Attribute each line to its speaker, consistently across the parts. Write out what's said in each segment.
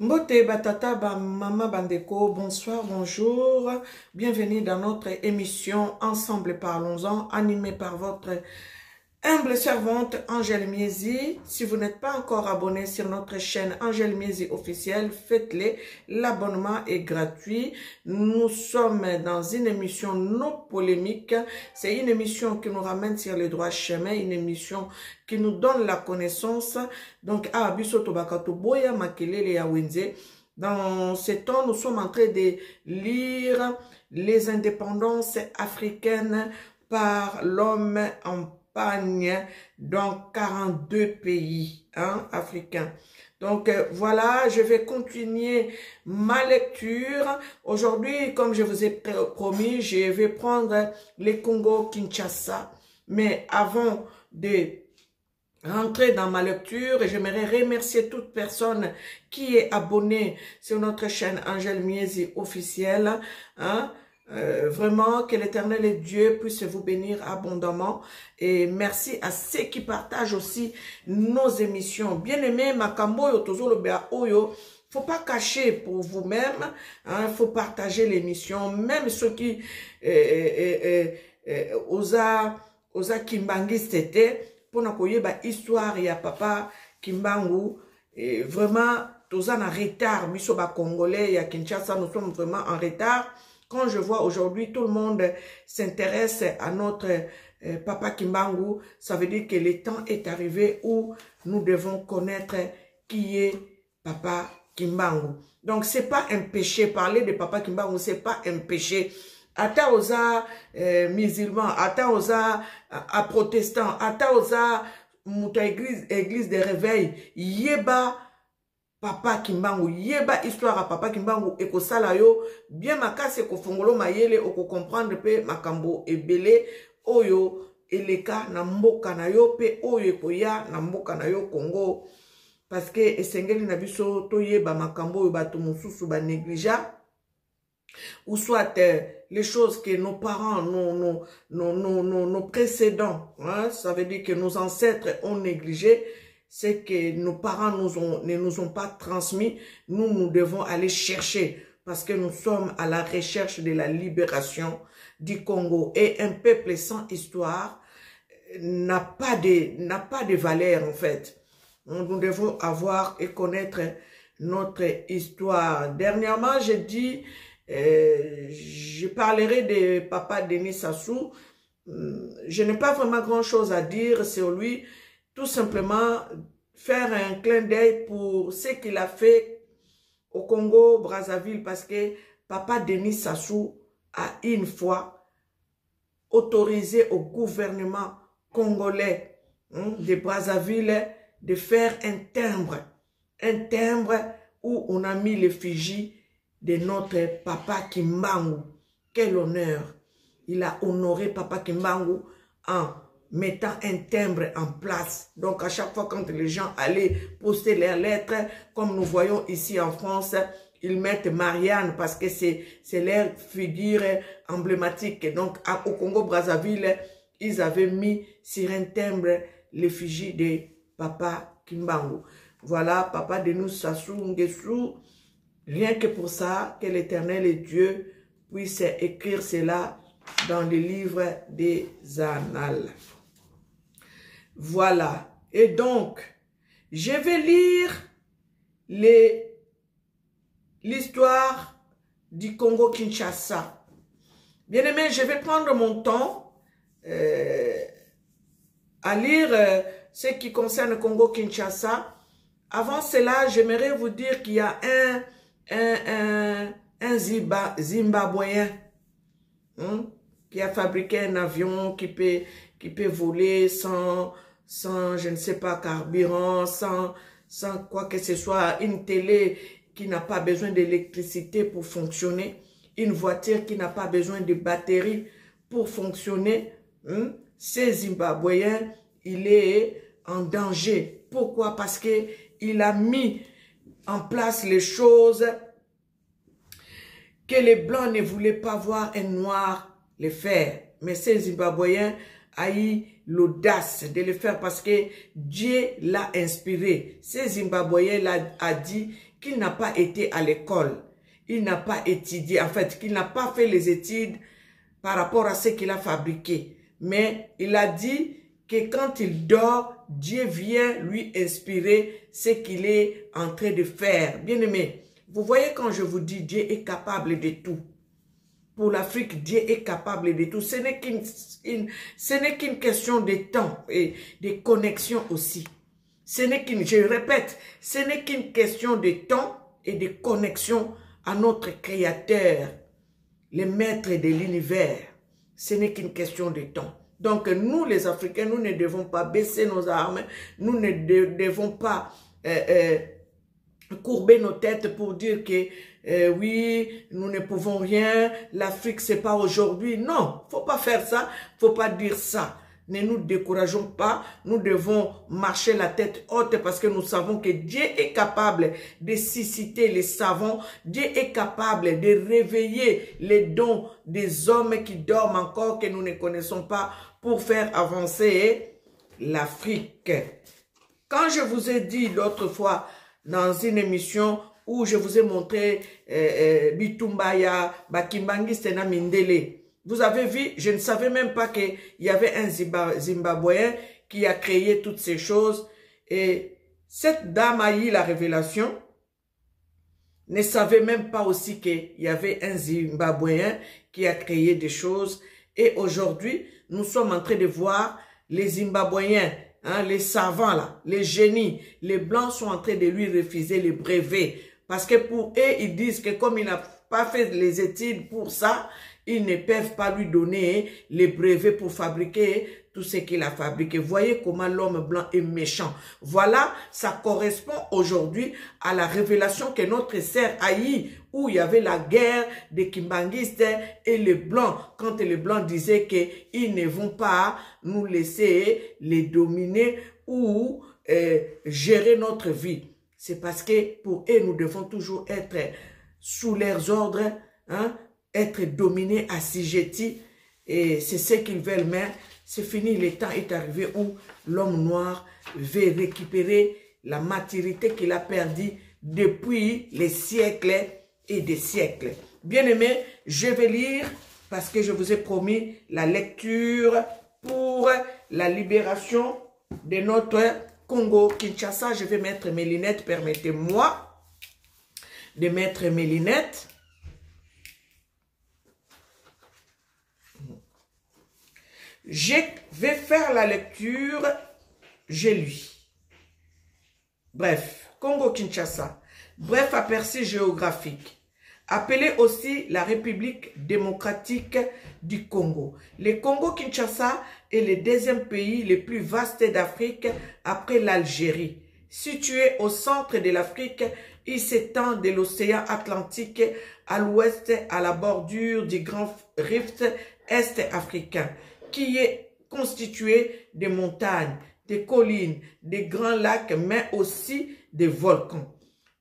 Speaker 1: Mbote Batata Mama Bandeko, bonsoir, bonjour. Bienvenue dans notre émission Ensemble Parlons-en, animée par votre humble servante Angèle Miezi. Si vous n'êtes pas encore abonné sur notre chaîne Angèle Miezi officielle, faites-le. L'abonnement est gratuit. Nous sommes dans une émission non polémique. C'est une émission qui nous ramène sur les droits chemins, une émission qui nous donne la connaissance. Donc, à Abiso Tobakato Boya Makelele Yawenze. Dans ce temps, nous sommes en train de lire les indépendances africaines par l'homme en dans 42 pays hein, africains. Donc euh, voilà, je vais continuer ma lecture. Aujourd'hui, comme je vous ai promis, je vais prendre les Congo-Kinshasa. Mais avant de rentrer dans ma lecture, j'aimerais remercier toute personne qui est abonnée sur notre chaîne Angèle Miesi officielle. Hein, euh, vraiment, que l'éternel et Dieu puisse vous bénir abondamment. Et merci à ceux qui partagent aussi nos émissions. Bien aimé, Makambo Yotozo Oyo, faut pas cacher pour vous-même, hein, faut partager l'émission, même ceux qui euh, euh, osa osa kimbangi c'était pour na ba histoire ya papa Kimbangu. Et vraiment toza na retard. Biso ba congolais ya Kinshasa nous sommes vraiment en retard quand je vois aujourd'hui tout le monde s'intéresse à notre euh, Papa Kimbangu, ça veut dire que le temps est arrivé où nous devons connaître qui est Papa Kimbangu. Donc, c'est pas un péché. Parler de Papa Kimbangu, c'est pas un péché. Ata oza euh, musulman, ata à protestant, ata oza église, église de réveil, yeba papa kimbangu yeba histoire ya papa kimbangu ekosala yo. Bien makasi ekofongola mayele okokomprendre mpe makambo ebele oyo eleka na mboka na yo mpe oyo ekoya na mboka na yo congo. Parceke esengeli na biso toyeba makambo oyo bato mosusu banégligea ou soit euh, les choses que nos parents, nos, nos, nos, nos, nos précédents, hein, ça veut dire que nos ancêtres ont négligé, c'est que nos parents nous ont, ne nous ont pas transmis, nous, nous devons aller chercher parce que nous sommes à la recherche de la libération du Congo. Et un peuple sans histoire n'a pas de, n'a pas de valeur, en fait. Nous devons avoir et connaître notre histoire. Dernièrement, j'ai dit, euh, je parlerai de papa Denis Sassou. Je n'ai pas vraiment grand chose à dire sur lui tout simplement faire un clin d'œil pour ce qu'il a fait au Congo, Brazzaville, parce que Papa Denis Sassou a une fois autorisé au gouvernement congolais hein, de Brazzaville de faire un timbre, un timbre où on a mis l'effigie de notre Papa Kimbangu. Quel honneur! Il a honoré Papa Kimbangu en mettant un timbre en place. Donc, à chaque fois quand les gens allaient poster leurs lettres, comme nous voyons ici en France, ils mettent Marianne parce que c'est leur figure emblématique. Donc, au Congo-Brazzaville, ils avaient mis sur un timbre l'effigie de Papa Kimbangu. Voilà, Papa de nous, Sassou. Rien que pour ça, que l'Éternel et Dieu puisse écrire cela dans les livres des annales. Voilà. Et donc, je vais lire l'histoire du Congo-Kinshasa. Bien aimé, je vais prendre mon temps euh, à lire euh, ce qui concerne le Congo-Kinshasa. Avant cela, j'aimerais vous dire qu'il y a un, un, hein, qui a fabriqué un avion qui peut voler sans sans, je ne sais pas, carburant, sans, sans quoi que ce soit, une télé qui n'a pas besoin d'électricité pour fonctionner, une voiture qui n'a pas besoin de batterie pour fonctionner, hein? ces Zimbabwéens, il est en danger. Pourquoi? Parce que il a mis en place les choses que les Blancs ne voulaient pas voir un Noir les faire. Mais ces Zimbabwéens a eu l'audace de le faire parce que Dieu l'a inspiré. Ce Zimbabwéen a, a dit qu'il n'a pas été à l'école, il n'a pas étudié, en fait, qu'il n'a pas fait les études par rapport à ce qu'il a fabriqué. Mais il a dit que quand il dort, Dieu vient lui inspirer ce qu'il est en train de faire. Bien aimé, vous voyez quand je vous dis Dieu est capable de tout. Pour l'Afrique, Dieu est capable de tout. Ce n'est qu'une question de temps et de connexion aussi. Ce n'est qu'une, je répète, ce n'est qu'une question de temps et de connexion à notre Créateur, le maître de l'univers. Ce n'est qu'une question de temps. Donc nous, les Africains, nous ne devons pas baisser nos armes, nous ne devons pas euh, euh, courber nos têtes pour dire que euh, oui, nous ne pouvons rien, l'Afrique c'est pas aujourd'hui. Non, faut pas faire ça, faut pas dire ça. Ne nous décourageons pas, nous devons marcher la tête haute parce que nous savons que Dieu est capable de susciter les savants, Dieu est capable de réveiller les dons des hommes qui dorment encore, que nous ne connaissons pas, pour faire avancer l'Afrique. Quand je vous ai dit l'autre fois dans une émission où je vous ai montré euh, euh, Bitumbaya, Bakimbangi, Mindele, vous avez vu, je ne savais même pas qu'il y avait un Zimbabwéen qui a créé toutes ces choses. Et cette dame a eu la révélation, ne savait même pas aussi qu'il y avait un Zimbabwéen qui a créé des choses. Et aujourd'hui, nous sommes en train de voir les Zimbabwéens, hein, les savants là, les génies, les Blancs sont en train de lui refuser les brevets. Parce que pour eux, ils disent que comme il n'a pas fait les études pour ça, ils ne peuvent pas lui donner les brevets pour fabriquer tout ce qu'il a fabriqué. Voyez comment l'homme blanc est méchant. Voilà, ça correspond aujourd'hui à la révélation que notre sœur eu, où il y avait la guerre des Kimbangistes et les blancs, quand les blancs disaient qu'ils ne vont pas nous laisser les dominer ou euh, gérer notre vie. C'est parce que pour eux, nous devons toujours être sous leurs ordres, hein, être dominé, assujetti, et c'est ce qu'ils veulent, mais c'est fini, le temps est arrivé où l'homme noir veut récupérer la maturité qu'il a perdue depuis les siècles et des siècles. Bien aimé, je vais lire parce que je vous ai promis la lecture pour la libération de notre Congo Kinshasa. Je vais mettre mes lunettes, permettez-moi de mettre mes lunettes. Je vais faire la lecture, j'ai lu. Bref, Congo-Kinshasa. Bref aperçu géographique. Appelé aussi la République démocratique du Congo. Le Congo-Kinshasa est le deuxième pays le plus vaste d'Afrique après l'Algérie. Situé au centre de l'Afrique, il s'étend de l'océan Atlantique à l'ouest à la bordure du grand rift est-africain qui est constitué de montagnes, des collines, des grands lacs, mais aussi des volcans.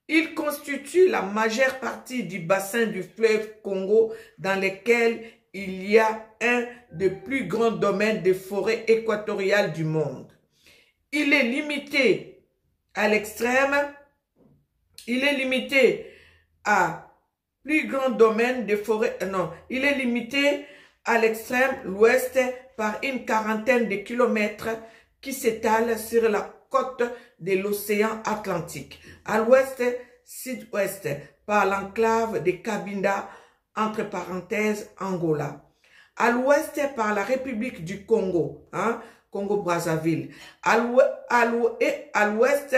Speaker 1: Il constitue la majeure partie du bassin du fleuve Congo dans lequel il y a un des plus grands domaines de forêt équatoriale du monde. Il est limité à l'extrême, il est limité à plus grand domaine de forêt, non, il est limité à l'extrême l'ouest par une quarantaine de kilomètres qui s'étalent sur la côte de l'océan Atlantique. À l'ouest, sud-ouest, par l'enclave de Cabinda, entre parenthèses, Angola. À l'ouest, par la République du Congo, hein, Congo-Brazzaville. À l'ouest,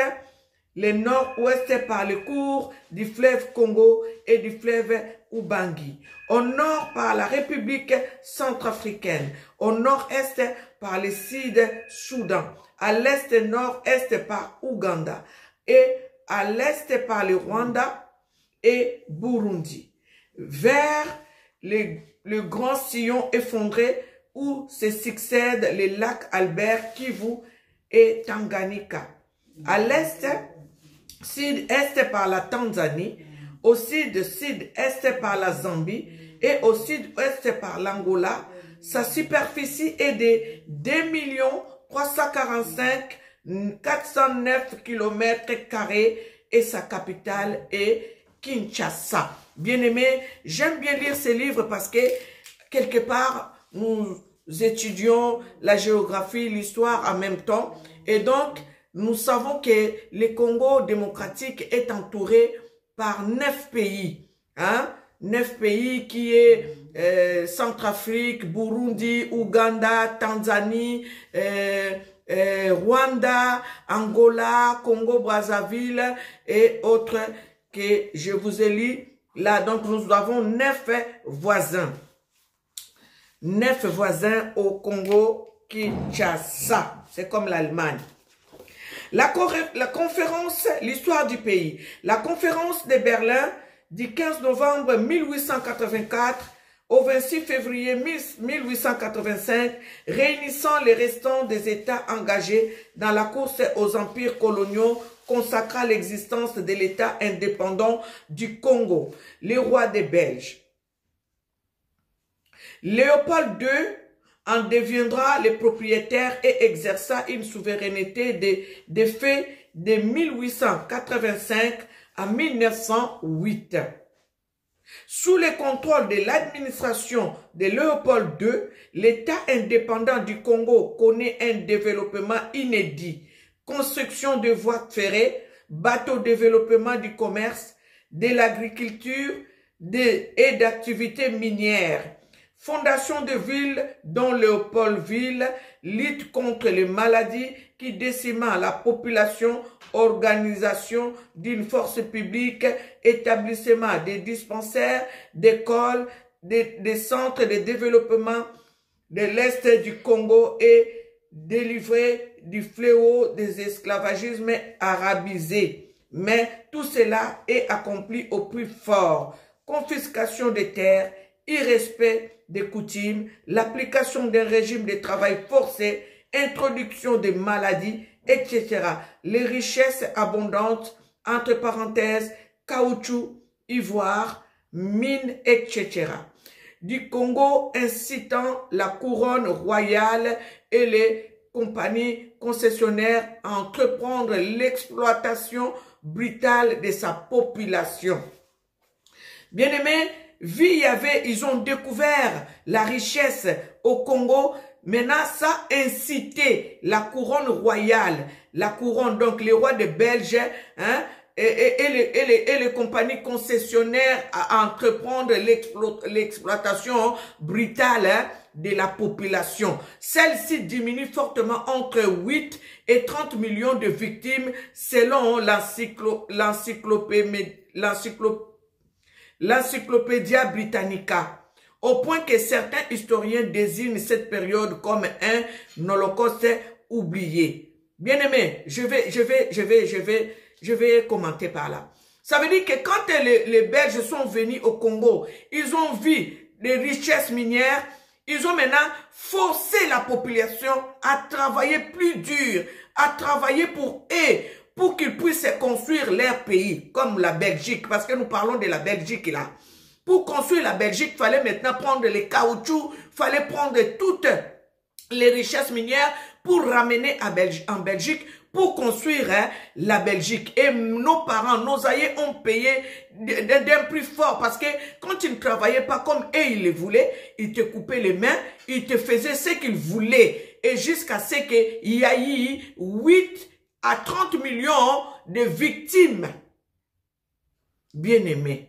Speaker 1: le nord-ouest par le cours du fleuve Congo et du fleuve Ubangi. Au nord par la République centrafricaine. Au nord-est par le Sud-Soudan. À l'est-nord-est par Ouganda. Et à l'est par le Rwanda et Burundi. Vers le, grand sillon effondré où se succèdent les lacs Albert, Kivu et Tanganyika. À l'est, sud-est par la Tanzanie, au sud-sud-est par la Zambie et au sud-ouest par l'Angola, Sa superficie est de 2 345 409 km et sa capitale est Kinshasa. Bien aimé, j'aime bien lire ces livres parce que quelque part, nous étudions la géographie, l'histoire en même temps. Et donc, nous savons que le Congo démocratique est entouré par neuf pays. Hein? Neuf pays qui est euh, Centrafrique, Burundi, Ouganda, Tanzanie, euh, euh, Rwanda, Angola, Congo-Brazzaville et autres que je vous ai lu là. Donc, nous avons neuf voisins. Neuf voisins au Congo-Kinshasa. C'est comme l'Allemagne. La, la conférence, l'histoire du pays. La conférence de Berlin du 15 novembre 1884 au 26 février 1885, réunissant les restants des États engagés dans la course aux empires coloniaux, consacra l'existence de l'État indépendant du Congo, les rois des Belges. Léopold II en deviendra le propriétaire et exerça une souveraineté de, de de 1885 à 1908. Sous le contrôle de l'administration de Léopold II, l'État indépendant du Congo connaît un développement inédit. Construction de voies ferrées, bateaux développement du commerce, de l'agriculture et d'activités minières. Fondation de villes dont Léopoldville lutte contre les maladies qui déciment la population, organisation d'une force publique, établissement des dispensaires, d'écoles, des, centres de développement de l'Est du Congo et délivrer du fléau des esclavagismes arabisés. Mais tout cela est accompli au plus fort. Confiscation des terres, irrespect des coutumes, l'application d'un régime de travail forcé, introduction des maladies, etc. Les richesses abondantes, entre parenthèses, caoutchouc, ivoire, mines, etc. Du Congo incitant la couronne royale et les compagnies concessionnaires à entreprendre l'exploitation brutale de sa population. Bien aimé, vu avait, ils ont découvert la richesse au Congo, Maintenant, ça la couronne royale, la couronne, donc les rois de Belges, hein, et, les, compagnies concessionnaires à entreprendre l'exploitation brutale hein, de la population. Celle-ci diminue fortement entre 8 et 30 millions de victimes selon l'encyclopédia Britannica au point que certains historiens désignent cette période comme un holocauste oublié. Bien aimé, je vais, je vais, je vais, je vais, je vais commenter par là. Ça veut dire que quand les, les Belges sont venus au Congo, ils ont vu des richesses minières, ils ont maintenant forcé la population à travailler plus dur, à travailler pour eux, pour qu'ils puissent construire leur pays, comme la Belgique, parce que nous parlons de la Belgique là. Pour construire la Belgique, fallait maintenant prendre les caoutchoucs, fallait prendre toutes les richesses minières pour ramener en Belgique pour construire hein, la Belgique. Et nos parents, nos aïeux ont payé d'un prix fort parce que quand ils ne travaillaient pas comme eux, ils le voulaient, ils te coupaient les mains, ils te faisaient ce qu'ils voulaient. Et jusqu'à ce qu'il y ait 8 à 30 millions de victimes. Bien aimés.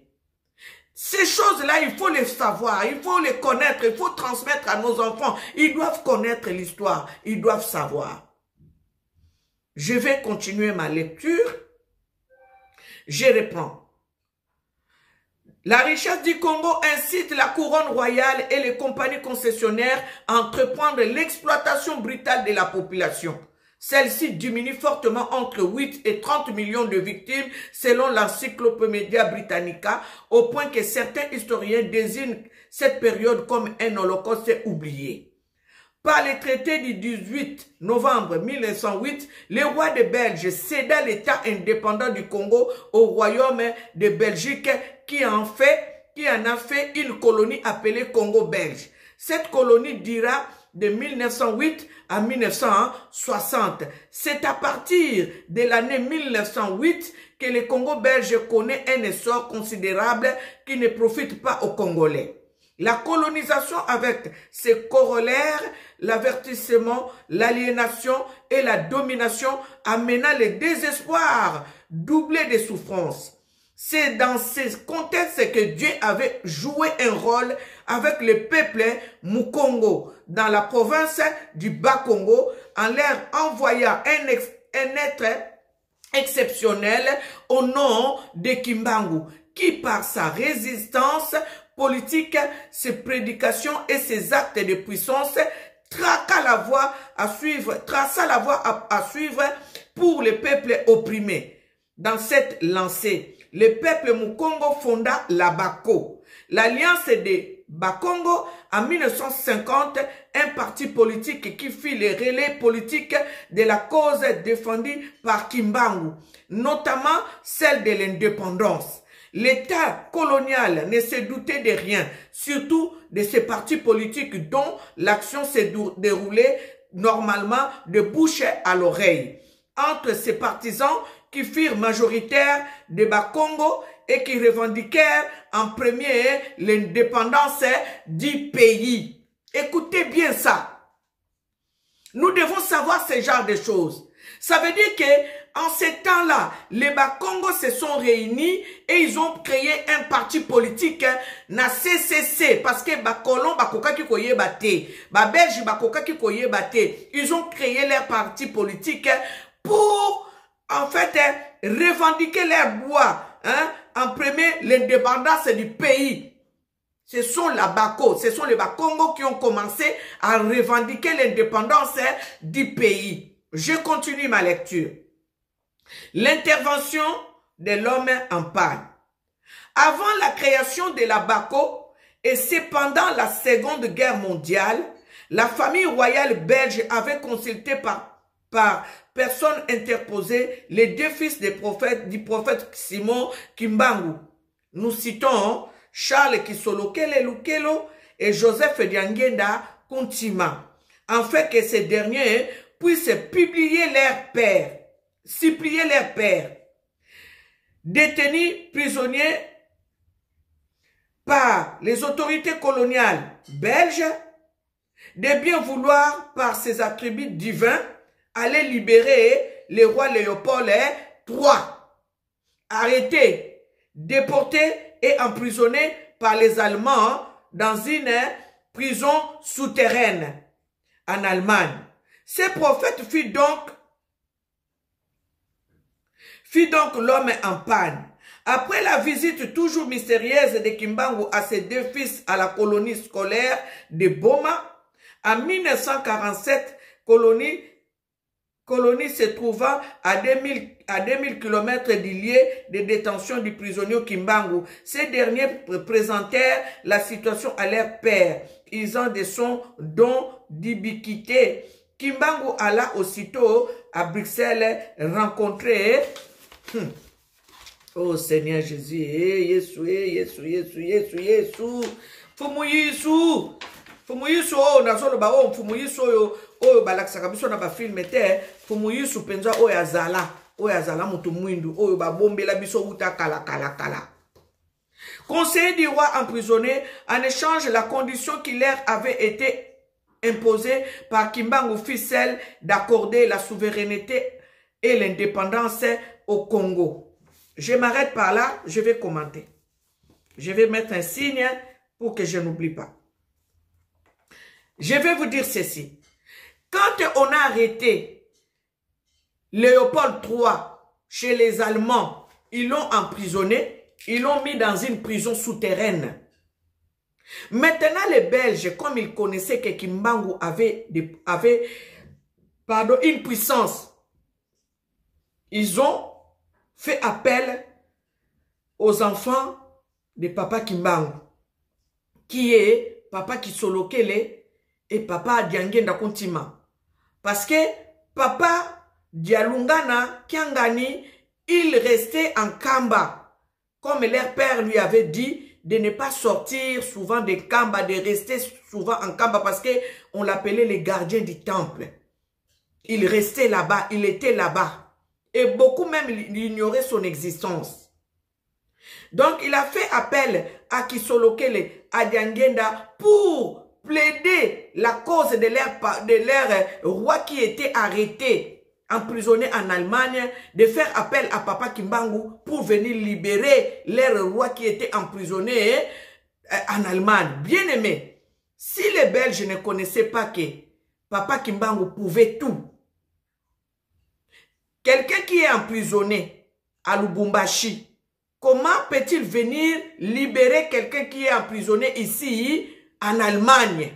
Speaker 1: Ces choses-là, il faut les savoir, il faut les connaître, il faut transmettre à nos enfants. Ils doivent connaître l'histoire, ils doivent savoir. Je vais continuer ma lecture. Je reprends. La richesse du Congo incite la couronne royale et les compagnies concessionnaires à entreprendre l'exploitation brutale de la population. Celle-ci diminue fortement entre 8 et 30 millions de victimes selon l'Encyclopédia Britannica, au point que certains historiens désignent cette période comme un holocauste oublié. Par les traités du 18 novembre 1908, le roi de Belge céda l'État indépendant du Congo au royaume de Belgique qui en fait, qui en a fait une colonie appelée Congo belge. Cette colonie dira de 1908 à 1960. C'est à partir de l'année 1908 que le Congo belge connaît un essor considérable qui ne profite pas aux Congolais. La colonisation avec ses corollaires, l'avertissement, l'aliénation et la domination amena le désespoir doublé des souffrances. C'est dans ce contexte que Dieu avait joué un rôle avec le peuple Mukongo dans la province du Bas-Congo en leur envoyant un, un être exceptionnel au nom de Kimbangu qui par sa résistance politique, ses prédications et ses actes de puissance traça la voie à suivre, traça la voie à, suivre pour le peuple opprimé. Dans cette lancée, le peuple Mukongo fonda la Bako. L'alliance de Bakongo en 1950, un parti politique qui fit les relais politiques de la cause défendue par Kimbangu, notamment celle de l'indépendance. L'État colonial ne se doutait de rien, surtout de ces partis politiques dont l'action s'est déroulée normalement de bouche à l'oreille. Entre ces partisans qui firent majoritaires de Bakongo et qui revendiquèrent en premier l'indépendance du pays. Écoutez bien ça. Nous devons savoir ce genre de choses. Ça veut dire que en ces temps-là, les Bakongo se sont réunis et ils ont créé un parti politique na CCC parce que Bakolon Bakoka ki koye bate, Babelge Bakoka ki koye bate. Ils ont créé leur parti politique pour en fait revendiquer leur bois, hein, en premier l'indépendance du pays. Ce sont les Bako, ce sont les Bakongo qui ont commencé à revendiquer l'indépendance du pays. Je continue ma lecture. L'intervention de l'homme en panne. Avant la création de la Bako et cependant la Seconde Guerre mondiale, la famille royale belge avait consulté par personne interposée les deux fils des prophètes, du prophète Simon Kimbangu. Nous citons Charles Kisolokele Lukelo et Joseph Diangenda Kuntima, fait que ces derniers puissent publier leur père supplier leur pères, détenus prisonniers par les autorités coloniales belges, de bien vouloir par ses attributs divins aller libérer le roi Léopold III, arrêté, déporté et emprisonné par les Allemands dans une prison souterraine en Allemagne. Ce prophète fut donc fit donc l'homme en panne. Après la visite toujours mystérieuse de Kimbangu à ses deux fils à la colonie scolaire de Boma, en 1947, colonie, colonie se trouvant à 2000, à 2000 km du lieu de détention du prisonnier Kimbangu. Ces derniers présentèrent la situation à leur père. Ils ont des sons dont d'ubiquité. Kimbangu alla aussitôt à Bruxelles rencontrer Hmm. Oh Seigneur Jésus, eh, Yesu, eh, Yesu, Yesu, Yesu, Yesu. Yesu. Fumu Yesu oyo nazoloba oyo mfumu Yesu oyo biso Conseiller du roi emprisonné, en échange la condition qui leur avait été imposée par Kimbangu Fissel d'accorder la souveraineté et l'indépendance au Congo. Je m'arrête par là, je vais commenter. Je vais mettre un signe pour que je n'oublie pas. Je vais vous dire ceci. Quand on a arrêté Léopold III chez les Allemands, ils l'ont emprisonné, ils l'ont mis dans une prison souterraine. Maintenant, les Belges, comme ils connaissaient que Kimbangu avait, pardon, une puissance, ils ont fait appel aux enfants de Papa Kimbangu, qui est Papa Kisolokele et Papa Diangenda Kontima. Parce que Papa Dialungana Kiangani, il restait en Kamba. Comme leur père lui avait dit, de ne pas sortir souvent de Kamba, de rester souvent en Kamba parce que on l'appelait les gardiens du temple. Il restait là-bas, il était là-bas. Et beaucoup même ignoraient son existence. Donc, il a fait appel à Kisolokele, à Diangenda, pour plaider la cause de leur, leur roi qui était arrêté emprisonné en Allemagne, de faire appel à Papa Kimbangu pour venir libérer leur roi qui était emprisonné euh, en Allemagne. Bien aimé, si les Belges ne connaissaient pas que Papa Kimbangu pouvait tout, quelqu'un qui est emprisonné à Lubumbashi, comment peut-il venir libérer quelqu'un qui est emprisonné ici en Allemagne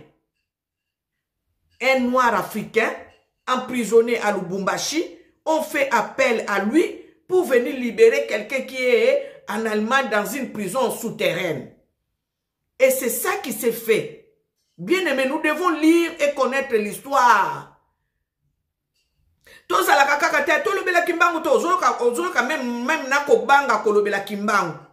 Speaker 1: Un noir africain emprisonné à Lubumbashi, on fait appel à lui pour venir libérer quelqu'un qui est en Allemagne dans une prison souterraine. Et c'est ça qui s'est fait. Bien aimé, nous devons lire et connaître l'histoire. kaka même, mbangu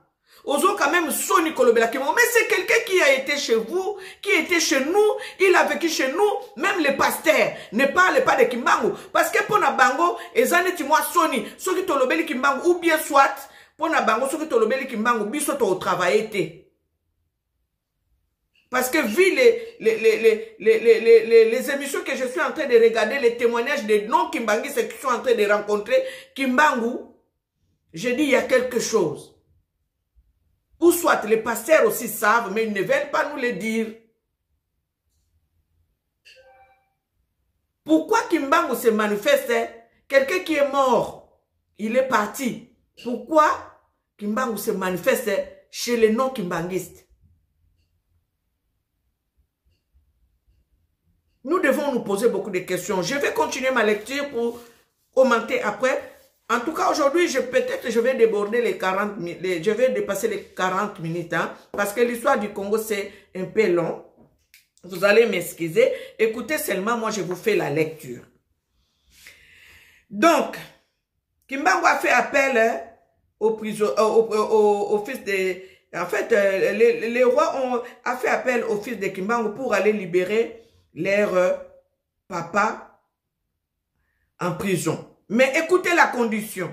Speaker 1: Ozo quand même Sony Kolobela Mais c'est quelqu'un qui a été chez vous, qui était chez nous, il a vécu chez nous, même les pasteurs ne parlent pas de Kimbangu. Parce que pour Bango, et moi Sony, ceux qui tolobeli Kimbangu, ou bien soit, pour Bango, ceux qui tolobeli Kimbangu, biso to travailler Parce que vu les, les, les, les, les, émissions que je suis en train de regarder, les témoignages des non-Kimbanguistes qui sont en train de rencontrer Kimbangu, je dis il y a quelque chose. Ou soit les pasteurs aussi savent, mais ils ne veulent pas nous le dire. Pourquoi Kimbangu se manifeste Quelqu'un qui est mort, il est parti. Pourquoi Kimbangu se manifeste chez les non-kimbanguistes Nous devons nous poser beaucoup de questions. Je vais continuer ma lecture pour commenter après. En tout cas, aujourd'hui, je peut-être je vais déborder les 40 minutes, je vais dépasser les 40 minutes, hein, parce que l'histoire du Congo, c'est un peu long. Vous allez m'excuser. Écoutez seulement, moi, je vous fais la lecture. Donc, Kimbangu a fait appel hein, au, prison, euh, au, fils de... En fait, euh, les, rois ont a fait appel au fils de Kimbangu pour aller libérer leur euh, papa en prison. Mais écoutez la condition.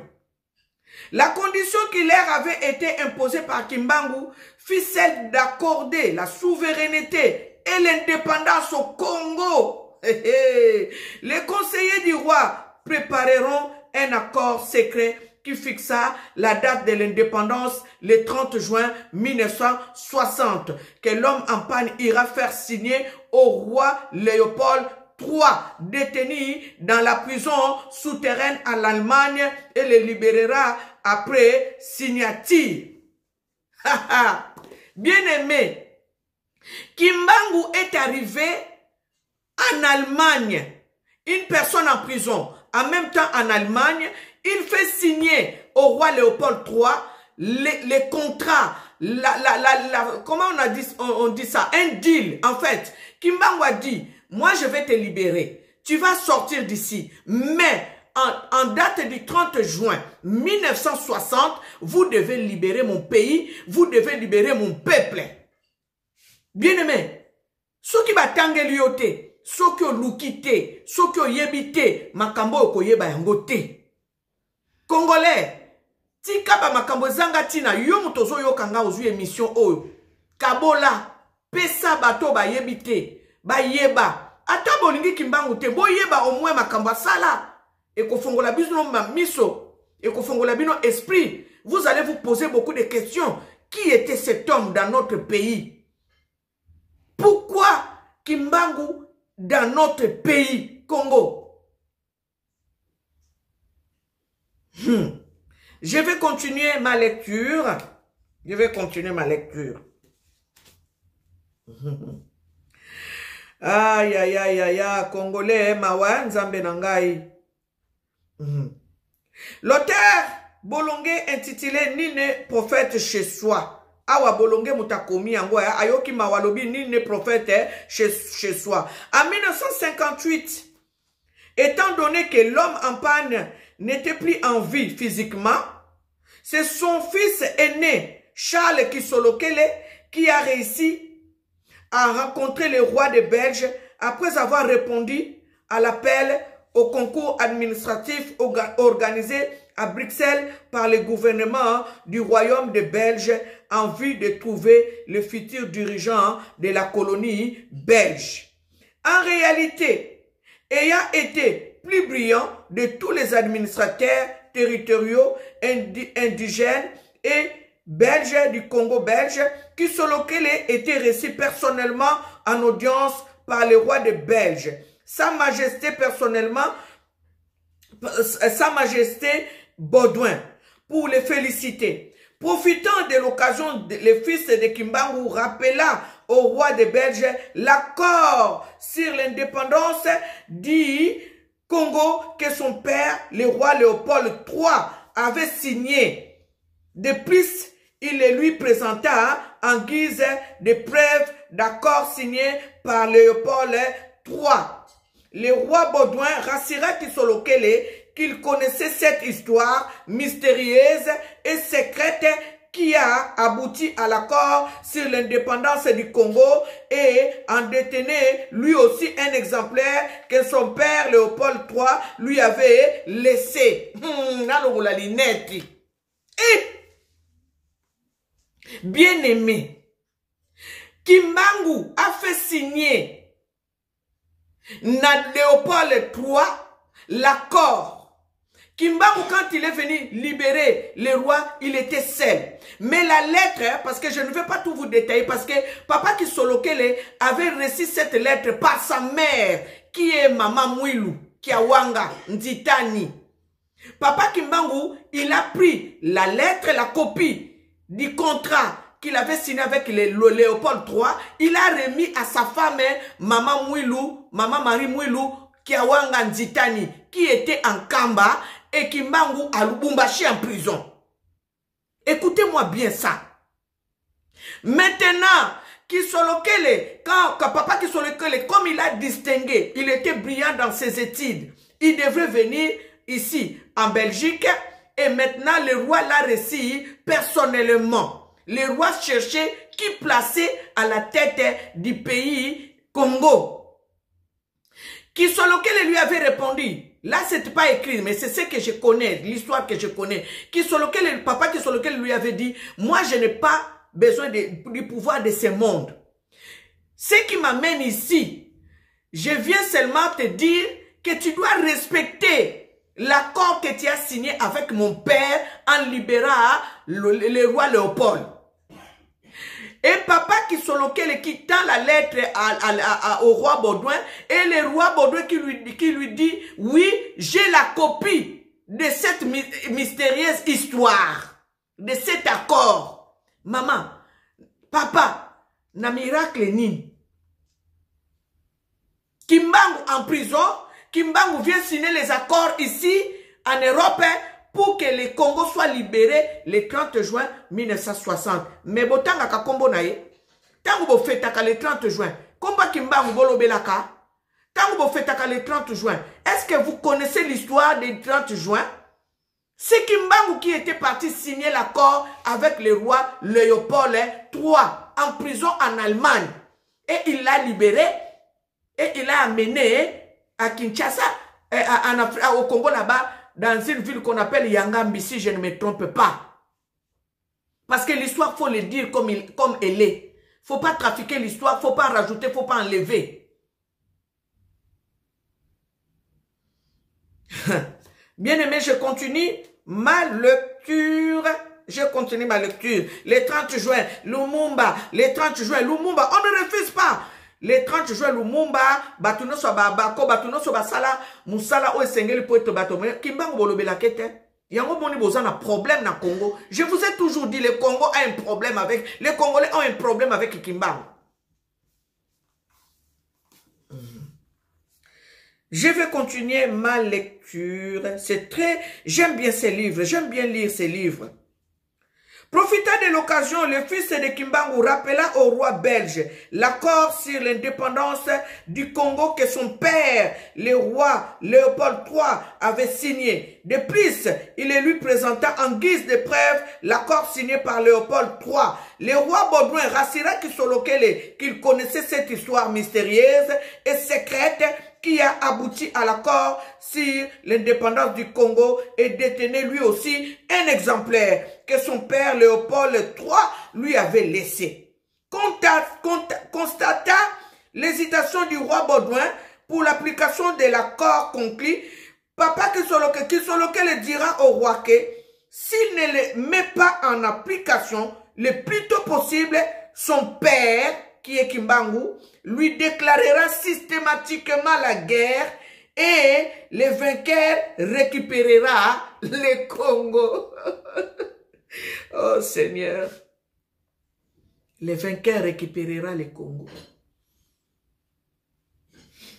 Speaker 1: La condition qui leur avait été imposée par Kimbangu fut celle d'accorder la souveraineté et l'indépendance au Congo. Les conseillers du roi prépareront un accord secret qui fixa la date de l'indépendance le 30 juin 1960, que l'homme en panne ira faire signer au roi Léopold trois détenus dans la prison souterraine en Allemagne et les libérera après signature. Bien-aimé, Kimbangu est arrivé en Allemagne. Une personne en prison, en même temps en Allemagne, il fait signer au roi Léopold III les, contrats, la, la, la, comment on a dit, on dit ça, un deal en fait. Kimbangu a dit, moi je vais te libérer. Tu vas sortir d'ici. Mais en, date du 30 juin 1960, vous devez libérer mon pays, vous devez libérer mon peuple. Bien-aimé, ceux qui batangeli yo te, soki oluki te, soki oyebi te, makambo okoyeba yango te. Congolais, tika ba makambo ezanga tina yo ozwi émission oyo. Kabola, pesa bato bayebi te. Bayeba. Ata bolingi kimbangu te boyeba omwe makambo asala ekofongola bino miso ekofongola bino esprit. Vous allez vous poser beaucoup de questions. Qui était cet homme dans notre pays? Pourquoi kimbangu dans notre pays congo? Hmm. je vais continuer ma lecture. Je vais continuer ma lecture Aïe, Congolais, mawa, nzambe nangai. Mhm. L'auteur Bolonge intitulé Nine prophète chez soi? Awa Bolonge mutakomi yango ya ayoki mawalobi Nine prophète chez, chez soi? En 1958, étant donné que l'homme en panne n'était plus en vie physiquement, c'est son fils aîné, Charles Kisolokele, qui a réussi à rencontrer le roi des Belges après avoir répondu à l'appel au concours administratif organisé à Bruxelles par le gouvernement du royaume de Belge en vue de trouver le futur dirigeant de la colonie belge. En réalité, ayant été plus brillant de tous les administrateurs territoriaux indigènes et belges du Congo belge, qui Solokele était reçu personnellement en audience par le roi de Belge. Sa Majesté personnellement, Sa Majesté Baudouin, pour les féliciter. Profitant de l'occasion, le fils de Kimbangu rappela au roi de Belge l'accord sur l'indépendance du Congo que son père, le roi Léopold III, avait signé. De plus, il le lui présenta en guise de preuve d'accord signé par Léopold III. Le roi Baudouin rassura Kisolokele qu'il connaissait cette histoire mystérieuse et secrète qui a abouti à l'accord sur l'indépendance du Congo et en détenait lui aussi un exemplaire que son père Léopold III lui avait laissé. Hmm, et bien aimé, Kimbangu a fait signer na Léopold III l'accord Kimbangu, quand il est venu libérer le roi, il était seul. Mais la lettre, parce que je ne vais pas tout vous détailler, parce que papa Kisolokele avait reçu cette lettre par sa mère, qui est Maman Mouilou, Kiawanga, Nditani. Papa Kimbangu, il a pris la lettre, la copie du contrat qu'il avait signé avec le, Léopold III. Il a remis à sa femme, Maman Mouilou, Maman Marie Mouilou, qui était en Kamba et Kimbangu à Lubumbashi en prison. Écoutez-moi bien ça. Maintenant, Kisolokele, quand, quand papa Kisolokele, comme il a distingué, il était brillant dans ses études, il devrait venir ici, en Belgique, et maintenant le roi l'a reçu personnellement. Le roi cherchait qui placer à la tête du pays Congo. Kisolokele lui avait répondu, Là, c'est pas écrit, mais c'est ce que je connais, l'histoire que je connais. Qui sur lequel le papa lequel lui avait dit, moi, je n'ai pas besoin du pouvoir de ce monde. Ce qui m'amène ici, je viens seulement te dire que tu dois respecter l'accord que tu as signé avec mon père en libérant le, roi Léopold. Et papa qui lequel qui tend la lettre au roi Baudouin et le roi Baudouin qui lui, qui lui dit, oui, j'ai la copie de cette mystérieuse histoire, de cet accord. Maman, papa, na miracle ni. Kimbangu en prison, Kimbangu vient signer les accords ici en Europe pour que le Congo soit libéré le 30 juin 1960. Mais botanga kombo na ye, tango bo fetaka le 30 juin, komba kimbangu bolobelaka, tango bo fetaka le 30 juin, est-ce que vous connaissez l'histoire du 30 juin? C'est Kimbangu qui était parti signer l'accord avec le roi Léopold III en prison en Allemagne. Et il l'a libéré et il l'a amené à Kinshasa, au Congo là-bas, dans une ville qu'on appelle Yangambi, si je ne me trompe pas. Parce que l'histoire, faut le dire comme, il, comme elle est. faut pas trafiquer l'histoire, faut pas rajouter, faut pas enlever. Bien aimé, je continue ma lecture. Je continue ma lecture. Le 30 juin, Lumumba. Le 30 juin, Lumumba. On ne refuse pas. Le 30 juin lumumba bato nyonso bako bato nyonso basala mosala oyo esengeli mpo ete bato kimbango bolobelaki te yango moni boza na problème na congo je vous ai toujours dit le congo a un problème avec les congolais ont un problème avec kimbango Je vais continuer ma lecture. C'est très... J'aime bien ces livres. J'aime bien lire ces livres. Profita de l'occasion, le fils de Kimbangu rappela au roi belge l'accord sur l'indépendance du Congo que son père, le roi Léopold III, avait signé. De plus, il lui présenta en guise de preuve l'accord signé par Léopold III. Le roi Baudouin rassura qu'il connaissait cette histoire mystérieuse et secrète qui a abouti à l'accord sur l'indépendance du Congo et détenait lui aussi un exemplaire que son père Léopold III lui avait laissé. Constata l'hésitation du roi Baudouin pour l'application de l'accord conclu, Papa Kisoloke, Kisoloke le dira au roi que s'il ne le met pas en application le plus tôt possible, son père qui est Kimbangu, lui déclarera systématiquement la guerre et le vainqueur récupérera le Congo. oh Seigneur, le vainqueur récupérera le Congo.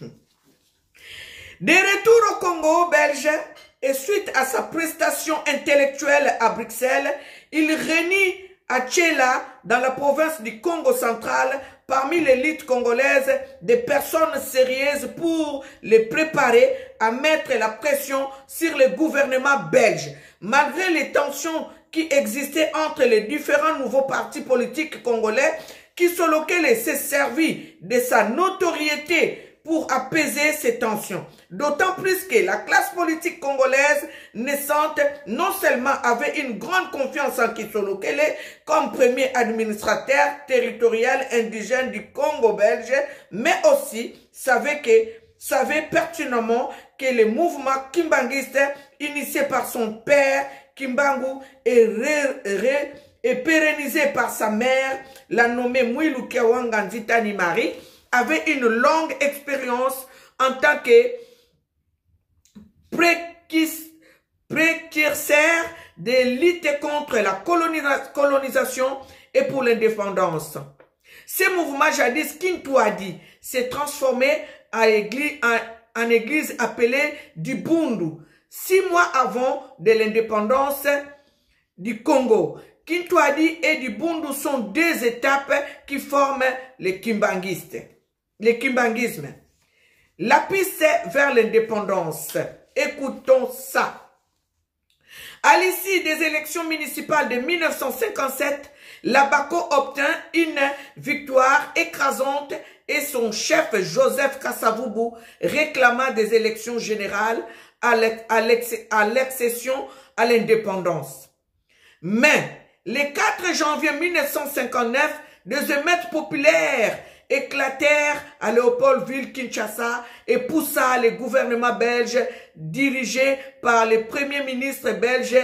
Speaker 1: De retour au Congo belge, et suite à sa prestation intellectuelle à Bruxelles, il réunit à Tchela, dans la province du Congo central, parmi l'élite congolaise, des personnes sérieuses pour les préparer à mettre la pression sur le gouvernement belge. Malgré les tensions qui existaient entre les différents nouveaux partis politiques congolais, qui lequel s'est servi de sa notoriété pour apaiser ces tensions. D'autant plus que la classe politique congolaise naissante non seulement avait une grande confiance en Kisolo Kele comme premier administrateur territorial indigène du Congo belge, mais aussi savait que savait pertinemment que le mouvement kimbanguiste initié par son père Kimbangu et, et pérennisé par sa mère, la nommée Mwilu Kewanga Marie, avait une longue expérience en tant que précurseur de lutte contre la colonisation et pour l'indépendance. Ce mouvement jadis Kintouadi s'est transformé en église, en, église appelée du Bundu, six mois avant de l'indépendance du Congo. Kintouadi et du Bundu sont deux étapes qui forment les Kimbanguistes le kimbangisme. La piste vers l'indépendance. Écoutons ça. À l'issue des élections municipales de 1957, Labaco obtint une victoire écrasante et son chef Joseph Kassavoubou réclama des élections générales à l'excession à l'indépendance. Mais le 4 janvier 1959, des émeutes populaires éclatèrent à Léopoldville, Kinshasa et poussa le gouvernement belge dirigé par le premier ministre belge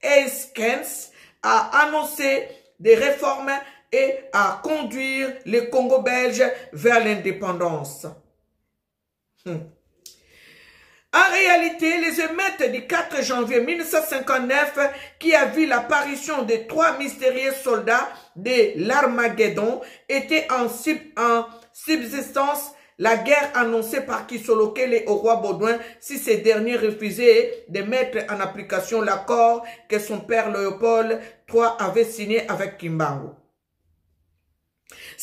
Speaker 1: Eskens à annoncer des réformes et à conduire le Congo belge vers l'indépendance. Hmm. En réalité, les émeutes du 4 janvier 1959, qui a vu l'apparition de trois mystérieux soldats de l'Armageddon, étaient en, subsistance la guerre annoncée par Kisolokele au roi Baudouin si ces derniers refusaient de mettre en application l'accord que son père Léopold III avait signé avec Kimbangu.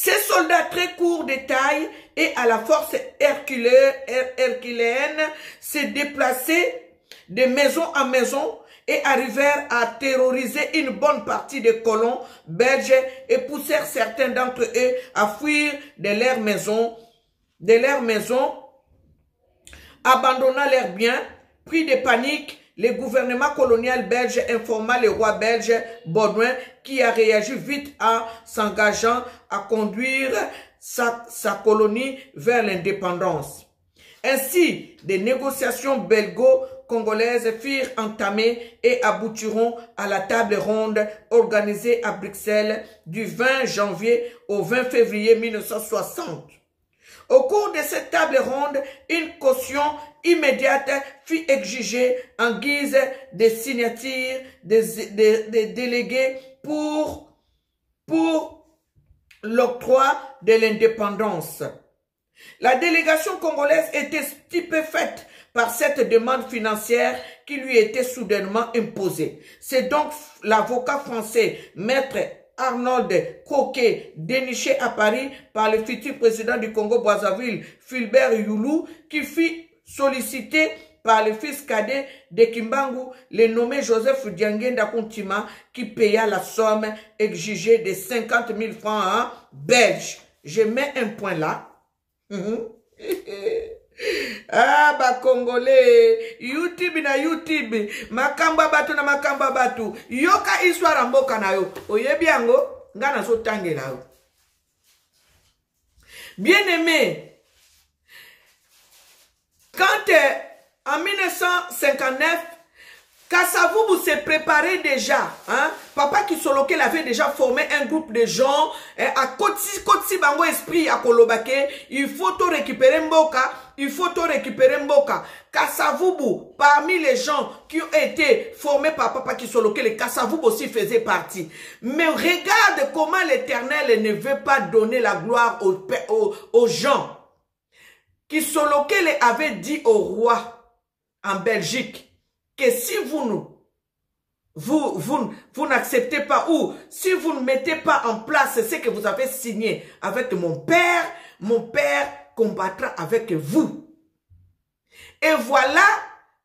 Speaker 1: Ces soldats très courts de taille et à la force herculéenne se déplaçaient de maison en maison et arrivèrent à terroriser une bonne partie des colons belges et poussèrent certains d'entre eux à fuir de leurs maisons, de leurs maisons, abandonnant leurs biens, pris de panique, le gouvernement colonial belge informa le roi belge Baudouin qui a réagi vite en s'engageant à conduire sa, sa colonie vers l'indépendance. Ainsi, des négociations belgo-congolaises furent entamées et aboutiront à la table ronde organisée à Bruxelles du 20 janvier au 20 février 1960. Au cours de cette table ronde, une caution immédiate fut exigée en guise de signature des, délégués pour, pour l'octroi de l'indépendance. La délégation congolaise était stupéfaite par cette demande financière qui lui était soudainement imposée. C'est donc l'avocat français, maître Arnold Coquet, déniché à Paris par le futur président du Congo-Brazzaville, Fulbert Youlou, qui fit solliciter par le fils cadet de Kimbangu, le nommé Joseph Diangenda Kuntima, qui paya la somme exigée de 50 000 francs belges. Je mets un point là. ah bakongole youtube na youtube makambo ya na makambo ya bato yoka histoire ya mboka na yo oyebi yango ngai nazotangela yo bien aimé quand en 1959 Kassavubu s'est préparé déjà. Hein? Papa Kisolokel avait déjà formé un groupe de gens. Eh, à Kotsi, Kotsi Bango Esprit à Kolobake. Il faut tout récupérer Mboka. Il faut tout récupérer Mboka. Kassavubu, parmi les gens qui ont été formés par Papa Kisolokel, Kassavubu aussi faisait partie. Mais regarde comment l'éternel ne veut pas donner la gloire aux, gens. Kisolokel avait dit au roi en Belgique que si vous vous, vous n'acceptez pas ou si vous ne mettez pas en place ce que vous avez signé avec mon père, mon père combattra avec vous. Et voilà,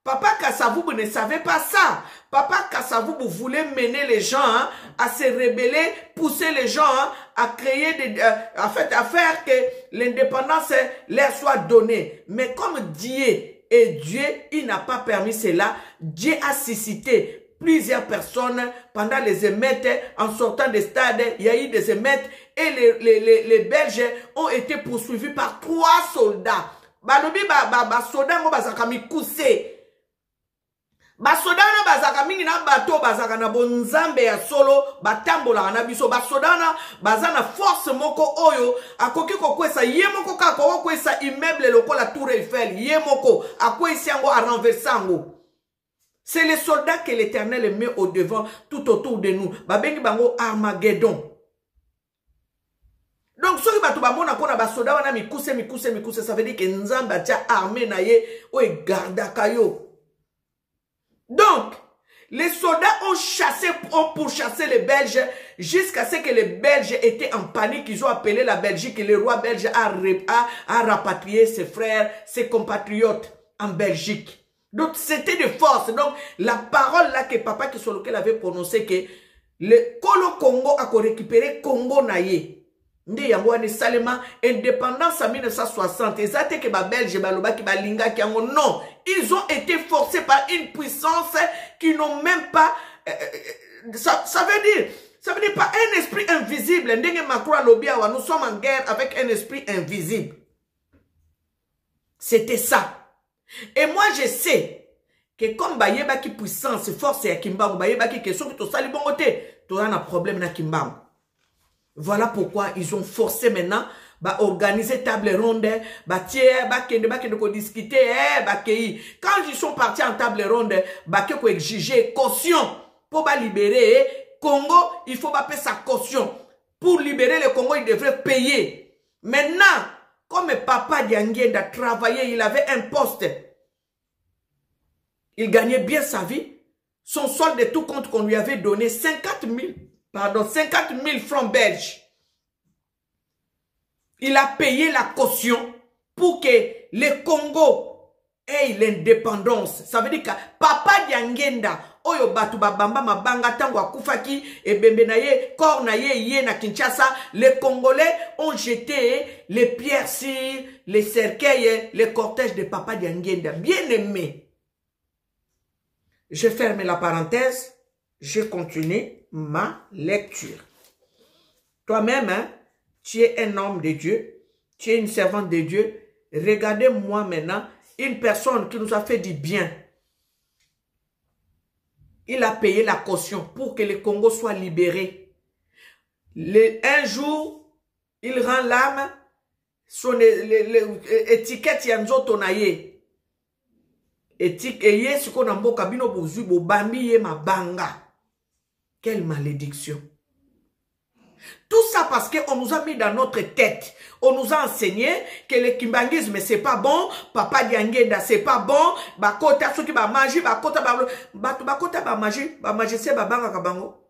Speaker 1: Papa Kassavubu ne savait pas ça. Papa Kassavubu voulait mener les gens hein, à se rebeller, pousser les gens hein, à créer, des, euh, à faire que l'indépendance leur soit donnée. Mais comme Dieu et Dieu, il n'a pas permis cela. Dieu a suscité plusieurs personnes pendant les émeutes, en sortant des stades, il y a eu des émeutes et les, les, les, les Belges ont été poursuivis par trois soldats. Balobi ba ba ba soda ngo bazaka mikuse. basoda wana bazalaka mingi na bato bazalaka na bonzambe ya solo batambolaka na biso basoda wana baza na force moko oyo akoki kokwesa ye moko kaka kokokwesa immeuble lokola tour eiffel ye moko akwesi yango arenverse yango c'est les soldats que l'éternel met au devant tout autour de nous babengi bango armageddon donc soki bato bamona mpona basoda wana mikuse mikuse mikuse ça veut dire ke nzambe atia arme na ye Donc, les soldats ont chassé, ont pourchassé les Belges jusqu'à ce que les Belges étaient en panique. Ils ont appelé la Belgique et le roi belge a rapatrié ses frères, ses compatriotes en Belgique. Donc, c'était de force. Donc, la parole là que papa qui sur lequel avait prononcé que le Colo Congo a récupéré Congo naye. nde yango wana indépendance en 1960 eza te ke babelge balobaki balingaki yango non. Ils ont été forcés par une puissance qui n'ont même pas euh, ça, ça veut dire ça veut dire pas un esprit invisible. Ndenge macron alobi nous sommes en guerre avec un esprit invisible. C'était ça et moi je sais que comme bayebaki puissance force ya kimbangu bayebaki ke soki tosali bongo te toza na problème na kimbangu. Voilà pourquoi ils ont forcé maintenant bah organiser table ronde bah tiens bah bah discuter eh bah kei quand ils sont partis en table ronde bah que ko exiger caution pour bah libérer Congo il faut bah payer sa caution. Pour libérer le Congo il devrait payer. Maintenant comme papa Dianguenda travaillait il avait un poste il gagnait bien sa vie son solde de tout compte qu'on lui avait donné 50 000 pardon, 50 000 francs belges. Il a payé la caution pour que le Congo ait l'indépendance. Ça veut dire que Papa Diangenda, oyo babamba mabanga akufaki ebembe ye na Kinshasa les Congolais ont jeté les pierres les cercueils les cortèges de Papa Diangenda bien aimé je ferme la parenthèse je continue ma lecture. Toi-même, hein, tu es un homme de Dieu, tu es une servante de Dieu. Regardez-moi maintenant une personne qui nous a fait du bien. Il a payé la caution pour que le Congo soit libéré. Le, un jour, il rend l'âme, son étiquette yanzoto na ye. Étiquette, siko na mboka bino bozui bobambi ye mabanga. Quelle malédiction. Tout ça parce qu'on nous a mis dans notre tête. On nous a enseigné que le kimbangisme c'est pas bon, papa diangenda c'est pas bon, bakota soki ba magie, bakota ba bato bakota ba magie, ba magicien ba banga kabango.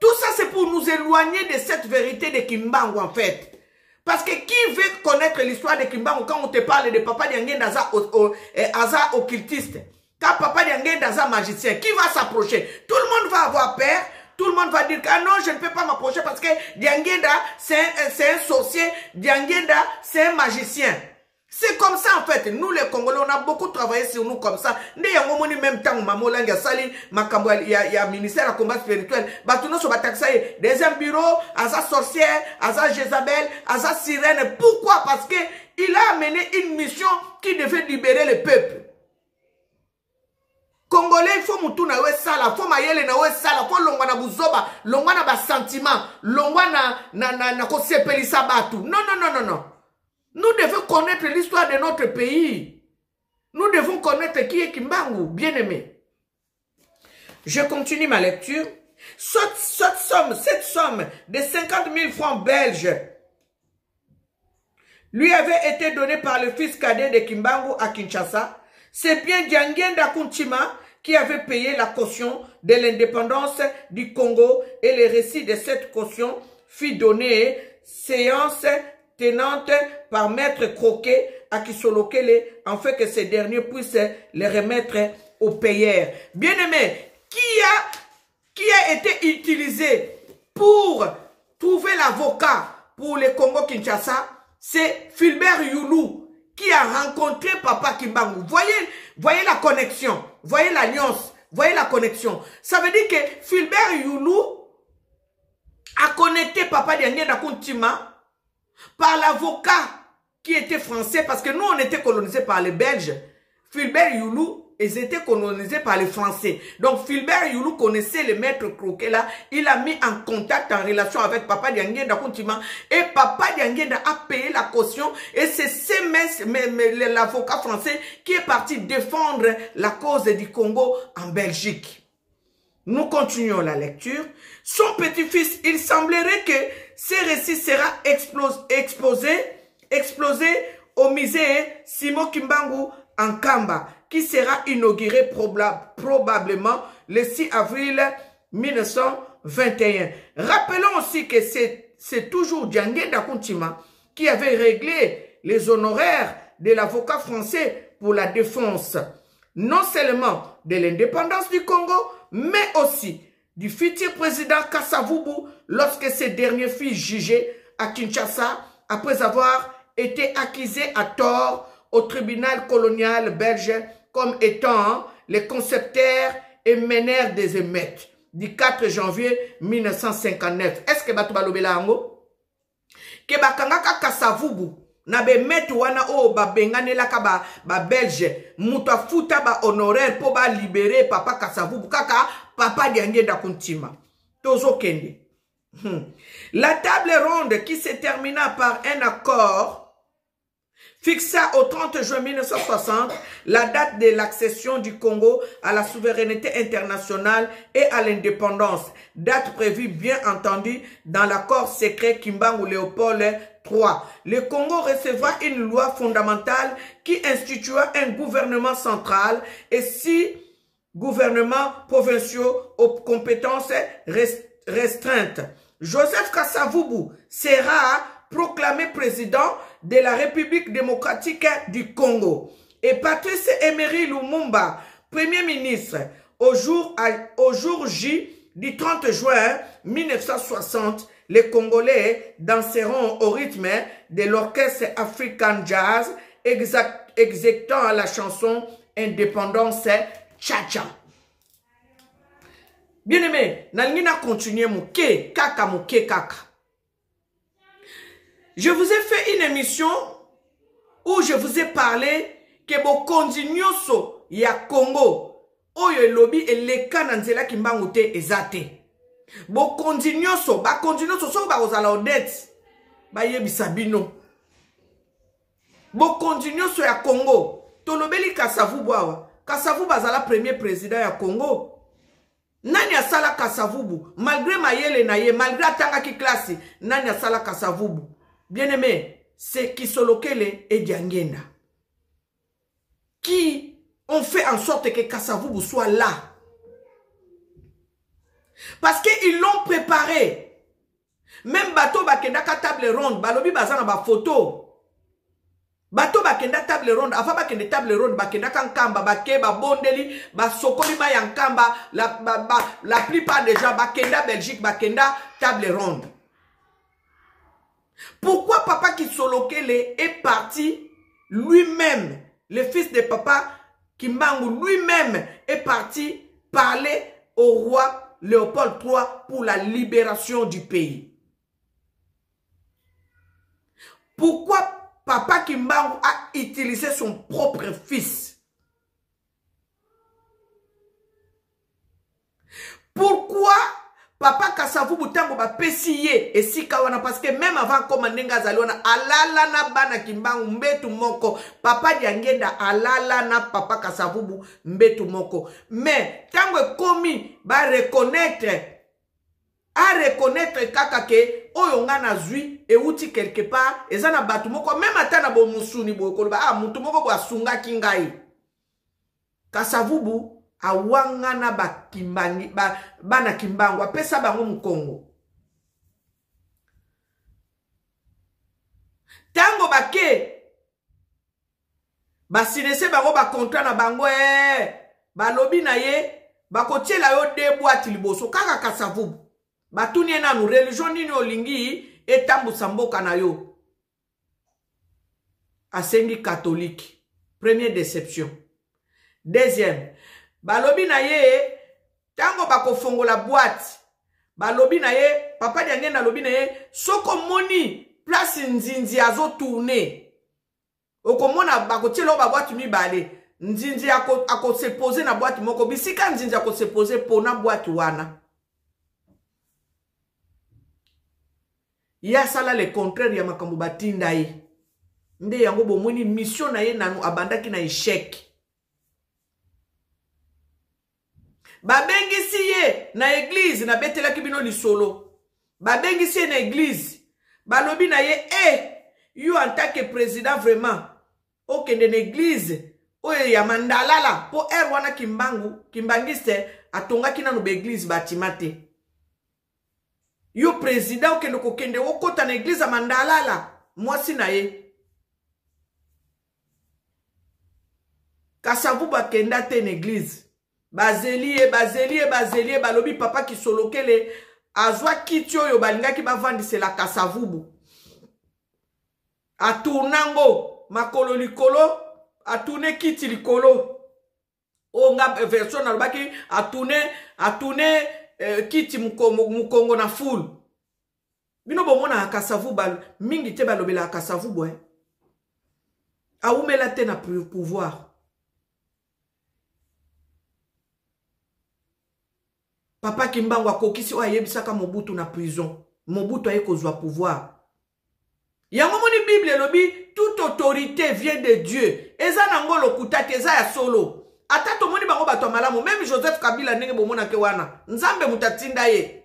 Speaker 1: Tout ça c'est pour nous éloigner de cette vérité de Kimbangu en fait. Parce que qui veut connaître l'histoire de Kimbangu quand on te parle de papa diangenda aza eh, occultiste, quand papa diangenda aza magicien, qui va s'approcher? Tout le monde va avoir peur tout le monde va dire que ah non, je ne peux pas m'approcher parce que Diangenda, c'est un, un, sorcier, Diangenda, c'est un magicien. C'est comme ça en fait. Nous les Congolais, on a beaucoup travaillé sur nous comme ça. Yango moni même temps maman langue sali makambo il y a il y a ministère à combat spirituel. Batuno so bataxa deuxième bureau, asa sorcière, asa Jézabel, asa sirène. Pourquoi? Parce que il a amené une mission qui devait libérer le peuple. Congolais ifo mutu na yo esala fo mayele na yo esala fo longwa na buzoba longwa na basentiment longwa na, na, na, na kosepelisa bato non non non non non. Nous devons connaître l'histoire de notre pays. Nous devons connaître qui est kimbangu bien aimé je continue ma lecture. Cette, cette somme cette somme de 50 000 francs belges lui avait été donnée par le fils cadet de kimbangu à kinshasa c'est bien Djangenda Kuntima qui avait payé la caution de l'indépendance du Congo et le récit de cette caution fut donné séance tenante par maître Croquet à Kisolokele fait que ces derniers puissent les remettre aux payeurs. Bien-aimé, qui a, qui a été utilisé pour trouver l'avocat pour le Congo-Kinshasa, c'est Philbert Youlou, qui a rencontré Papa Kimbangu. Voyez, voyez la connexion, voyez l'alliance, voyez la connexion. Ça veut dire que Philbert Youlou a connecté Papa Diangé Kuntima par l'avocat qui était français parce que nous on était colonisés par les Belges. Philbert Youlou ils étaient colonisés par les Français. Donc, Philbert Youlou connaissait le maître Croquet là. Il a mis en contact, en relation avec Papa Diangenda Kuntima. Et Papa Diangenda a payé la caution. Et c'est l'avocat français qui est parti défendre la cause du Congo en Belgique. Nous continuons la lecture. Son petit-fils, il semblerait que ces récits sera exposé, explosé au musée Simo Kimbangu en Kamba qui sera inauguré probablement le 6 avril 1921. Rappelons aussi que c'est toujours Djangé Dakuntima qui avait réglé les honoraires de l'avocat français pour la défense, non seulement de l'indépendance du Congo, mais aussi du futur président Kassavubu lorsque ce dernier fut jugé à Kinshasa après avoir été accusé à tort au tribunal colonial belge comme étant les concepteurs et meneurs des émeutes du 4 janvier 1959. Est-ce que bato balobela yango? Ke bakanga kaka savubu na bemete wana oyo babenganelaka ba, ba belge moto afuta ba honoraire mpo balibere papa kasavubu kaka papa diangenda kuntima tozokende hmm. la table ronde qui se termina par un accord fixa au 30 juin 1960 la date de l'accession du Congo à la souveraineté internationale et à l'indépendance, date prévue bien entendu dans l'accord secret Kimbangu Léopold III. Le Congo recevra une loi fondamentale qui instituera un gouvernement central et six gouvernements provinciaux aux compétences restreintes. Joseph Kassavubu sera proclamé président de la République démocratique du Congo. Et Patrice Emery Lumumba, Premier ministre, au jour, au jour J du 30 juin 1960, les Congolais danseront au rythme de l'orchestre African Jazz, exécutant la chanson Indépendance Tcha-Tcha. Bien-aimé, nalingina continuer mouke, kaka mouke kaka. Je vous ai fait une émission où je vous ai parlé que bokonzi nyonso ya Congo oyo elobi eleka na nzela kimbangu te eza te. Bokonzi nyonso bakonzi nyonso soki bakozala odete bayebisa bino. Bokonzi nyonso ya Congo tolobeli kasavubu awa kasavubu premier président ya Congo. Nani asala kasavubu malgré mayele na ye malgré atangaki klasi nani asala kasavubu bien aimé c'est kisolokele et diangenda qui ont fait en sorte que kasavubu soit là? Parce qu'ils l'ont préparé. Même bato bakendaka table ronde balobi baza na bafoto bato bakenda table ronde afa bakende table ronde bakendaka nkamba bake babondeli basokoli mai ya nkamba la, ba, ba, la plupart des gens bakenda belgique bakenda table ronde pourquoi papa kisolokele est parti lui-même le fils de papa kimbangu lui-même est parti parler au roi léopold iii pour la libération du pays? Pourquoi Papa Kimbangu a utilisé son propre fils? Papa Kasavubu tango bapesi ye esika wana parce que même avant koma ndenge azali wana alala na bana Kimbangu mbetu moko. Papa Diangenda alala na papa Kasavubu mbetu moko. Mais tango ekomi ba reconnaître areconnaître kaka ke oyo nga nazwi euti quelque part eza na bato moko meme ata na bomosuni boye koloba ah motu moko boye asungaki ngai. Kasavubu awangana bakimbangi ba, bana kimbangu apesa bango mokongo. Ntango bake basinese bango bakontrat na bango e balobi na ye bakotiela yo de bwati liboso. Kaka kasavubu batuni ye nanu religio nini olingi etambusa mboka na yo. Asengi katolike première déception. Deuxième balobi na ye ntango bakofongola boite balobi na ye papa diangenda alobi na ye soki omoni place nzinzi azotourne okomona bakotiela oyo babwati mibale nzinzi akosepose na bwati moko bisika nzinzi akosepose mpona bwati wana. Ye asala le contraire ya makambo batinda ye. Nde yango bomoni mission na ye nanu abandaki na échec babengisi ye na eglize nabetelaki bino lisolo. Babengisi ye na eglize balobi na ye e eh, yo en tant que président vraiment okende na eglize oyo ya mandalala mpo ere wana kimbangu kimbangiste atongaki nanu baeglize batima te. Yo président okende kokende okɔta na eglize ya mandalala mwasi na ye. Kasavu bakenda te na eglize bazeli ye bazeli ye bazeli ye balobi papa kisolokele. Azwa kiti oyo balingaki bavandisela kasavubu. Atournango makolo likolo atourne kiti likolo. Oyo nga version nalobaki atourne atourne eh, kiti mukongo na fule bino bomonaka kasavu mingi te balobelaka kasavu bwe awumela te na pouvoir papa kimbango akokisi oyo ayebisaka mobutu na prison. Mobutu aye kozwa pouvoir. Yango moni bible elobi toute autorité vient de dieu. Eza nango lokuta te eza ya solo. Ata tomoni bango bato ya malamu meme joseph kabila ndenge bomonake wana nzambe moto atinda ye.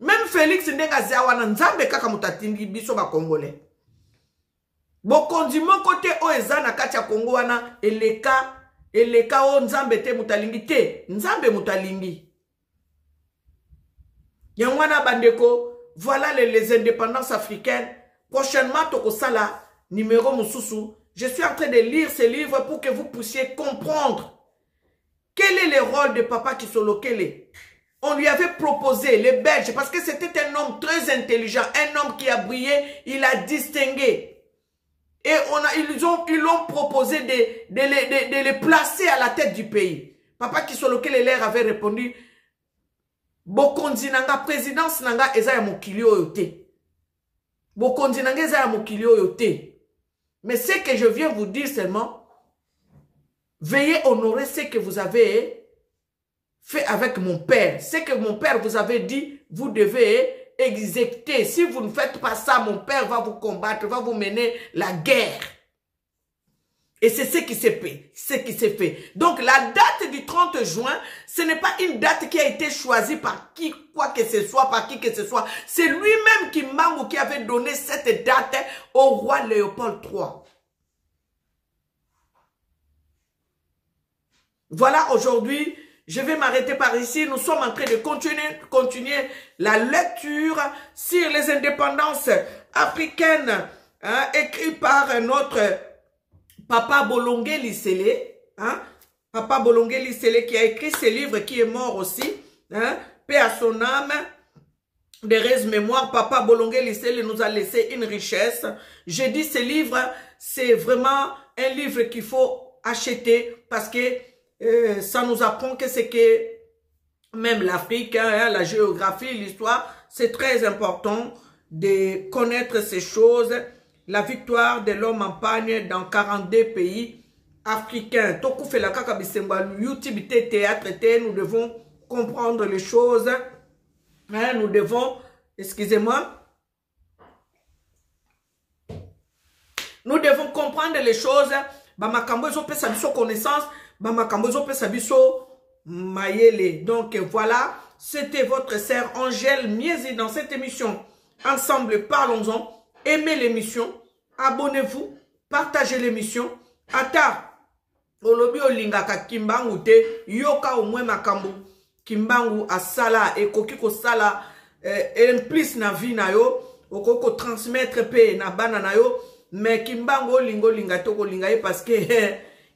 Speaker 1: Meme félix ndenge azia wana nzambe kaka moto atindi biso bakongole. Bokonzi moko te oyo eza na kati ya kongo wana eleka eleka oyo nzambe te moto alingi te. Nzambe moto alingi yango wana bandeko voilà les, les indépendances africaines prochainement tokosala numéro mosusu je suis en train de lire ce livre pour que vous puissiez comprendre quel est le rôle de Papa Kisolokele. On lui avait proposé, les Belges, parce que c'était un homme très intelligent, un homme qui a brillé, il a distingué. Et on a, ils ils l'ont proposé de, de, de, de, les placer à la tête du pays. Papa Kisolokele leur avait répondu, bokonzi présidence nanga eza ya mokili nanga eza ya mokili mais ce que je viens vous dire seulement veillez honorer ce que vous avez fait avec mon père. Ce que mon père vous avait dit vous devez exécuter. Si vous ne faites pas ça mon père va vous combattre va vous mener la guerre Et c'est ce qui s'est fait, ce qui s'est fait. Donc la date du 30 juin, ce n'est pas une date qui a été choisie par qui, quoi que ce soit, par qui que ce soit. C'est lui-même qui ou qui avait donné cette date au roi Léopold III. Voilà, aujourd'hui, je vais m'arrêter par ici. Nous sommes en train de continuer, continuer la lecture sur les indépendances africaines, hein, écrites par notre Papa Bolongue Lissele, hein? Papa Bolongue Lissele qui a écrit ce livre, qui est mort aussi, hein? Paix à son âme, des mémoire, Papa Bolongue Lissele nous a laissé une richesse. J'ai dit ce livre, c'est vraiment un livre qu'il faut acheter parce que euh, ça nous apprend que c'est que même l'Afrique, hein, la géographie, l'histoire, c'est très important de connaître ces choses la victoire de l'homme en pagne dans 42 pays africains. YouTube théâtre nous devons comprendre les choses. Hein, nous devons, excusez-moi, nous devons comprendre les choses. Bamakambo ezopesa biso connaissance, bamakambo ezopesa biso mayele. Donc voilà, c'était votre sœur Angèle Miezi dans cette émission. Ensemble, parlons-en. Aimez l'émission, abonnez-vous, partagez l'émission. Ata, olobi olingaka kimbangu te, yoka au moins makambo. Kimbangu asala, ekoki kosala, eh, implice na vie na yo, okoki ko transmettre pe na bana na yo, mais kimbangu olingo linga to kolinga ye parce que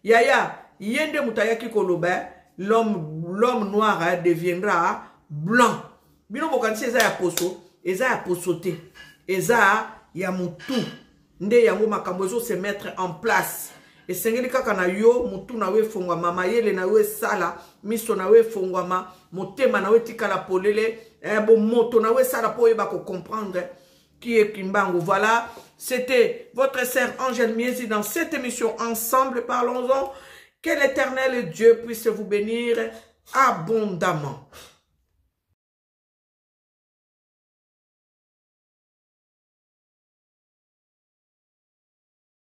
Speaker 1: yaya, yende mutayaki koloba, l'homme noir deviendra blanc. Bino bokanisi eza ya poso, eza ya poso te. Eza ya mutu nde yango makambo se mettre en place esengeli kaka na yo mutu na yo efongwama mayele na yo esala miso na yo efongwama motema na yo etikala polele eh, bomoto na yo esala mpo oyeba kocomprendre qui est Kimbango. Voilà, c'était votre sœur Angèle Miesi dans cette émission Ensemble, parlons-en. Que l'éternel Dieu puisse vous bénir abondamment.